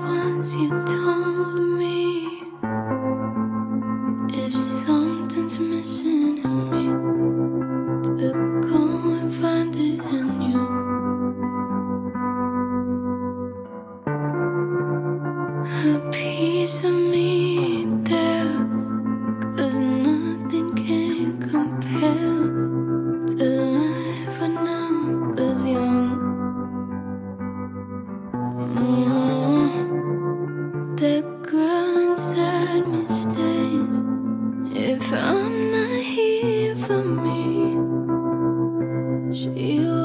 Once you told me She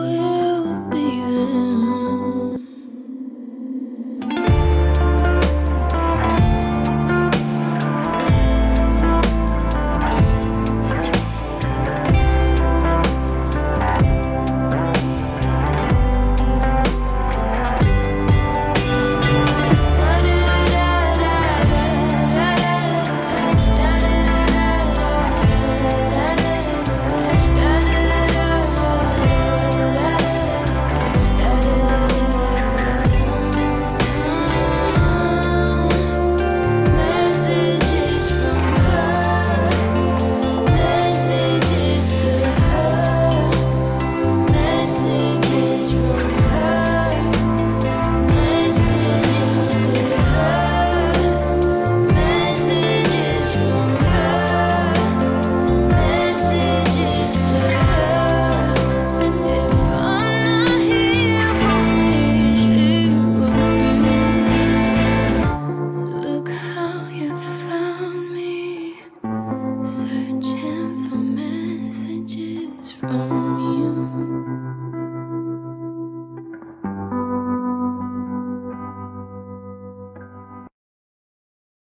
Oh.